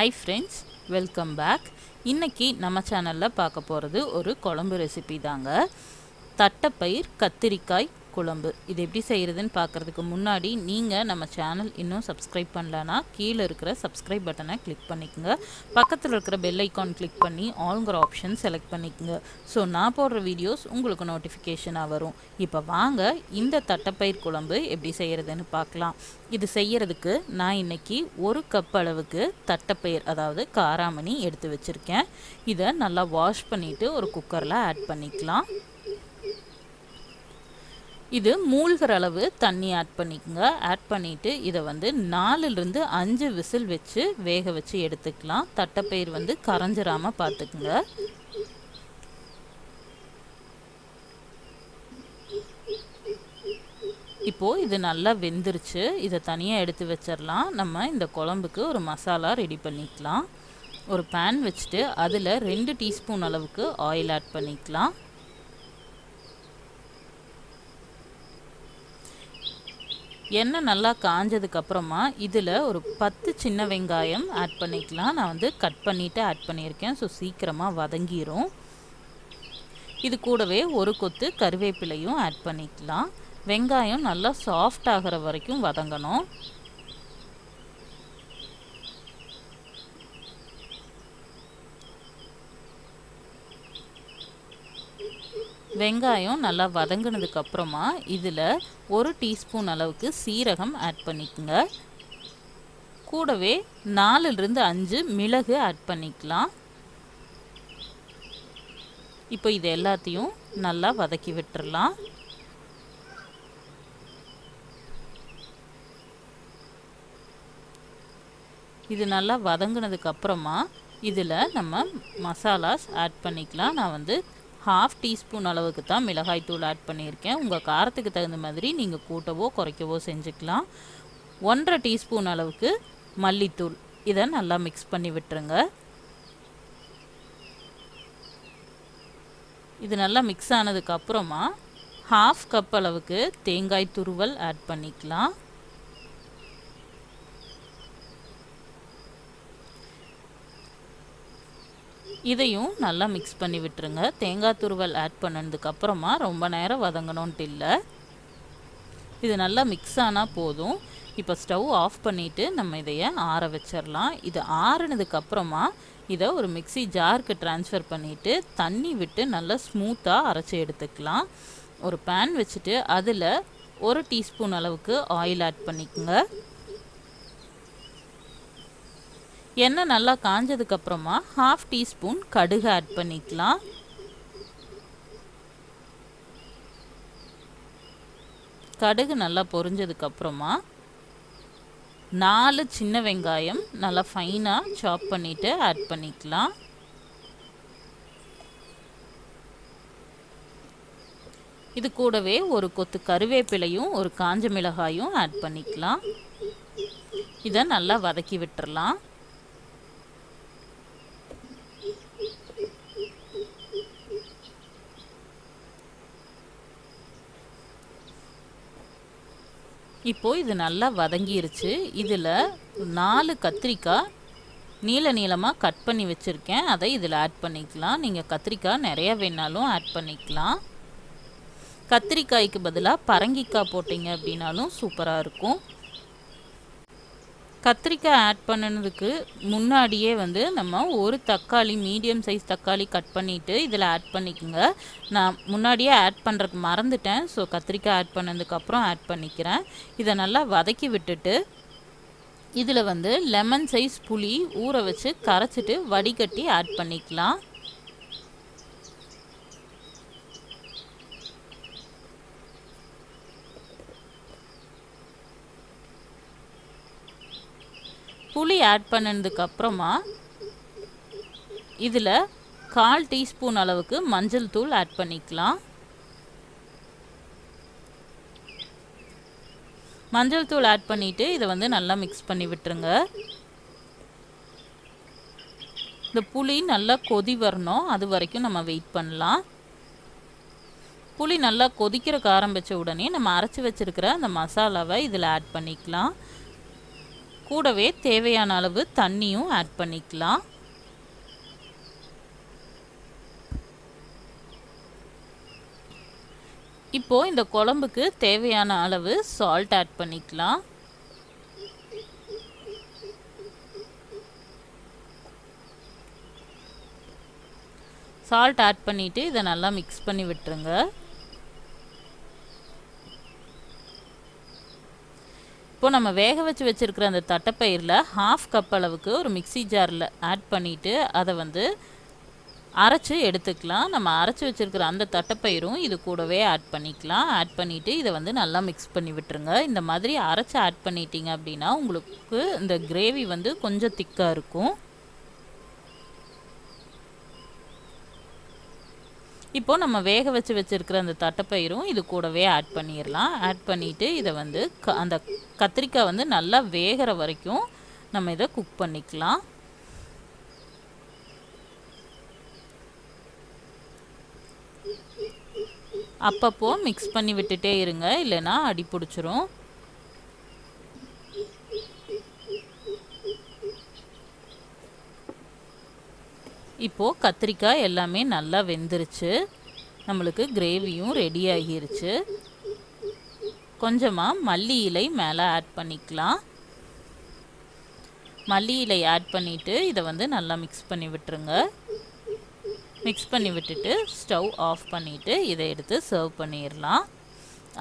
Hi friends welcome back இன்றைக்கி நம்ம சேனலில் பார்க்க போகிறது ஒரு குழம்பு ரெசிபி தாங்க. தட்டைப்பயிர் கத்திரிக்காய் குழம்பு. இது எப்படி செய்கிறதுன்னு பார்க்குறதுக்கு முன்னாடி நீங்கள் நம்ம சேனல் இன்னும் சப்ஸ்கிரைப் பண்ணலன்னா கீழே இருக்கிற சப்ஸ்கிரைப் பட்டனை கிளிக் பண்ணிக்கோங்க. பக்கத்தில் இருக்கிற பெல் ஐக்கான் கிளிக் பண்ணி ஆல்ங்கிற ஆப்ஷன் செலக்ட் பண்ணிக்கோங்க. ஸோ நான் போடுற வீடியோஸ் உங்களுக்கு நோட்டிஃபிகேஷனாக வரும். இப்போ வாங்க இந்த தட்டைப்பயிர் குழம்பு எப்படி செய்கிறதுன்னு பார்க்கலாம். இது செய்கிறதுக்கு நான் இன்னைக்கு ஒரு கப் அளவுக்கு தட்டைப்பயிர் அதாவது காராமணி எடுத்து வச்சுருக்கேன். இதை நல்லா வாஷ் பண்ணிவிட்டு ஒரு குக்கரில் ஆட் பண்ணிக்கலாம். இது மூழ்கிற அளவு தண்ணி ஆட் பண்ணிக்கோங்க. ஆட் பண்ணிவிட்டு இதை வந்து நாலுலேருந்து அஞ்சு விசில் வச்சு வேக வச்சு எடுத்துக்கலாம். தட்டைப்பயிர் வந்து கரைஞ்சிராமல் பார்த்துக்குங்க. இப்போது இது நல்லா வெந்துருச்சு. இதை தனியாக எடுத்து வச்சிடலாம் நம்ம இந்த குழம்புக்கு ஒரு மசாலா ரெடி பண்ணிக்கலாம். ஒரு பேன் வச்சுட்டு அதில் ரெண்டு டீஸ்பூன் அளவுக்கு ஆயில் ஆட் பண்ணிக்கலாம். எண்ணெய் நல்லா காஞ்சதுக்கப்புறமா இதில் ஒரு பத்து சின்ன வெங்காயம் ஆட் பண்ணிக்கலாம். நான் வந்து கட் பண்ணிவிட்டு ஆட் பண்ணியிருக்கேன். ஸோ சீக்கிரமாக வதங்கிரும். இது கூடவே ஒரு கொத்து கருவேப்பிலையும் ஆட் பண்ணிக்கலாம். வெங்காயம் நல்லா சாஃப்ட் ஆகிற வரைக்கும் வதங்கணும். வெங்காயம் நல்லா வதங்கினதுக்கப்புறமா இதில் ஒரு டீஸ்பூன் அளவுக்கு சீரகம் ஆட் பண்ணிக்கோங்க. கூடவே நாலுலேருந்து அஞ்சு மிளகு ஆட் பண்ணிக்கலாம். இப்போ இது எல்லாத்தையும் நல்லா வதக்கி விட்டுறலாம். இது நல்லா வதங்கினதுக்கப்புறமா இதில் நம்ம மசாலாஸ் ஆட் பண்ணிக்கலாம். நான் வந்து ஹாஃப் டீஸ்பூன் அளவுக்கு தான் மிளகாய் தூள் ஆட் பண்ணியிருக்கேன். உங்கள் காரத்துக்கு தகுந்த மாதிரி நீங்கள் கூட்டவோ குறைக்கவோ செஞ்சுக்கலாம். ஒன்றரை டீஸ்பூன் அளவுக்கு மல்லித்தூள். இதை நல்லா மிக்ஸ் பண்ணி விட்டுருங்க. இது நல்லா மிக்ஸ் ஆனதுக்கு அப்புறமா ஹாஃப் கப் அளவுக்கு தேங்காய் துருவல் ஆட் பண்ணிக்கலாம். இதையும் நல்லா மிக்ஸ் பண்ணி விட்டுருங்க. தேங்காய் துருவல் ஆட் பண்ணதுக்கப்புறமா ரொம்ப நேரம் வதங்கணுன்ட்டு இல்லை. இது நல்லா மிக்ஸ் ஆனால் போதும். இப்போ ஸ்டவ் ஆஃப் பண்ணிவிட்டு நம்ம இதைய ஆற வச்சிடலாம் இது ஆறுனதுக்கப்புறமா இதை ஒரு மிக்சி ஜாருக்கு ட்ரான்ஸ்ஃபர் பண்ணிவிட்டு தண்ணி விட்டு நல்லா ஸ்மூத்தாக அரைச்சி எடுத்துக்கலாம். ஒரு பேன் வச்சுட்டு அதில் ஒரு டீஸ்பூன் அளவுக்கு ஆயில் ஆட் பண்ணிக்கோங்க. எண்ணெய் நல்லா காஞ்சதுக்கப்புறமா ஹாஃப் டீஸ்பூன் கடுகு ஆட் பண்ணிக்கலாம். கடுகு நல்லா பொரிஞ்சதுக்கப்புறமா நாலு சின்ன வெங்காயம் நல்லா ஃபைனாக சாப் பண்ணிவிட்டு ஆட் பண்ணிக்கலாம். இது கூடவே ஒரு கொத்து கருவேப்பிலையும் ஒரு காஞ்ச மிளகாயும் ஆட் பண்ணிக்கலாம். இதை நல்லா வதக்கி விட்டுறலாம். இப்போது இது நல்லா வதங்கிருச்சு. இதில் நாலு கத்திரிக்காய் நீல நீளமாக கட் பண்ணி வச்சுருக்கேன். அதை இதில் ஆட் பண்ணிக்கலாம். நீங்கள் கத்திரிக்காய் நிறையா வேணாலும் ஆட் பண்ணிக்கலாம். கத்திரிக்காய்க்கு பதிலாக பரங்கிக்காய் போட்டிங்க அப்படின்னாலும் சூப்பராக இருக்கும். கத்திரிக்காய் ஆட் பண்ணினதுக்கு முன்னாடியே வந்து நம்ம ஒரு தக்காளி மீடியம் சைஸ் தக்காளி கட் பண்ணிவிட்டு இதில் ஆட் பண்ணிக்கோங்க. நான் முன்னாடியே ஆட் பண்ணுறதுக்கு மறந்துட்டேன். ஸோ கத்திரிக்காய் ஆட் பண்ணதுக்கப்புறம் ஆட் பண்ணிக்கிறேன். இதை நல்லா வதக்கி விட்டுட்டு இதில் வந்து லெமன் சைஸ் புளி ஊற வச்சு கரைச்சிட்டு வடிகட்டி ஆட் பண்ணிக்கலாம். புளி ஆட் பண்ணதுக்கப்புறமா இதில் கால் டீஸ்பூன் அளவுக்கு மஞ்சள் தூள் ஆட் பண்ணிக்கலாம். மஞ்சள் தூள் ஆட் பண்ணிவிட்டு இதை வந்து நல்லா மிக்ஸ் பண்ணி விட்டுருங்க. இந்த புளி நல்லா கொதி வரணும். அது வரைக்கும் நம்ம வெயிட் பண்ணலாம். புளி நல்லா கொதிக்கிறக்கு ஆரம்பித்த உடனே நம்ம அரைச்சி வச்சுருக்கிற அந்த மசாலாவை இதில் ஆட் பண்ணிக்கலாம். கூடவே தேவையான அளவு தண்ணியும் ஆட் பண்ணிக்கலாம். இப்போ இந்த குழம்புக்கு தேவையான அளவு சால்ட் ஆட் பண்ணிக்கலாம். சால்ட் ஆட் பண்ணிவிட்டு இதை நல்லா மிக்ஸ் பண்ணி விட்டுருங்க. இப்போது நம்ம வேக வச்சு வச்சுருக்கிற அந்த தட்டைப்பயிரில் ஹாஃப் கப் அளவுக்கு ஒரு மிக்சி ஜாரில் ஆட் பண்ணிவிட்டு அதை வந்து அரைச்சி எடுத்துக்கலாம். நம்ம அரைச்சி வச்சுருக்கிற அந்த தட்டைப்பயிரும் இது கூடவே ஆட் பண்ணிக்கலாம். ஆட் பண்ணிவிட்டு இதை வந்து நல்லா மிக்ஸ் பண்ணி விட்டுருங்க. இந்த மாதிரி அரைச்சி ஆட் பண்ணிட்டீங்க அப்படின்னா உங்களுக்கு இந்த கிரேவி வந்து கொஞ்சம் திக்காக இருக்கும். இப்போது நம்ம வேக வச்சு வச்சுருக்கிற அந்த தட்டைப்பயிரும் இது கூடவே ஆட் பண்ணிடலாம் ஆட் பண்ணிவிட்டு இதை வந்து க அந்த கத்திரிக்காய் வந்து நல்லா வேகிற வரைக்கும் நம்ம இதை குக் பண்ணிக்கலாம். அப்பப்போ மிக்ஸ் பண்ணி விட்டுட்டே இருங்க இல்லைன்னா அடி பிடிச்சிரும் இப்போது கத்திரிக்காய் எல்லாமே நல்லா வெந்துருச்சு. நம்மளுக்கு கிரேவியும் ரெடி ஆகிருச்சு. கொஞ்சமாக மல்லி இலை மேலே ஆட் பண்ணிக்கலாம். மல்லி இலை ஆட் பண்ணிவிட்டு இதை வந்து நல்லா மிக்ஸ் பண்ணி விட்டுருங்க. மிக்ஸ் பண்ணி விட்டுட்டு ஸ்டவ் ஆஃப் பண்ணிவிட்டு இதை எடுத்து சர்வ் பண்ணிடலாம்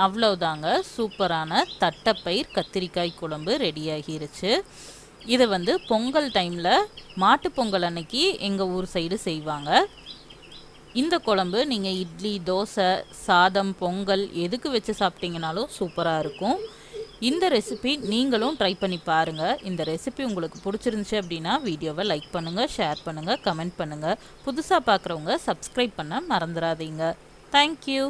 அவ்வளோதாங்க சூப்பரான தட்டைப்பயிர் கத்திரிக்காய் குழம்பு ரெடி ஆகிருச்சு. இதை வந்து பொங்கல் டைமில் மாட்டு பொங்கல் அன்னைக்கு எங்கள் ஊர் சைடு செய்வாங்க. இந்த குழம்பு நீங்கள் இட்லி தோசை சாதம் பொங்கல் எதுக்கு வச்சு சாப்பிட்டீங்கனாலும் சூப்பராக இருக்கும். இந்த ரெசிபி நீங்களும் ட்ரை பண்ணி பாருங்கள் இந்த ரெசிபி உங்களுக்கு பிடிச்சிருந்துச்சி அப்படின்னா வீடியோவை லைக் பண்ணுங்கள் ஷேர் பண்ணுங்கள் கமெண்ட் பண்ணுங்கள் புதுசாக பார்க்குறவங்க சப்ஸ்கிரைப் பண்ண மறந்துடாதீங்க தேங்க்யூ